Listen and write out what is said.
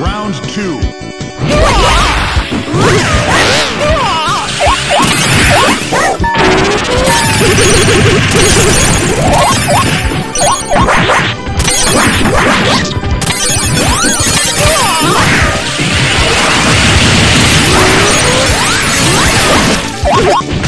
Round two. What?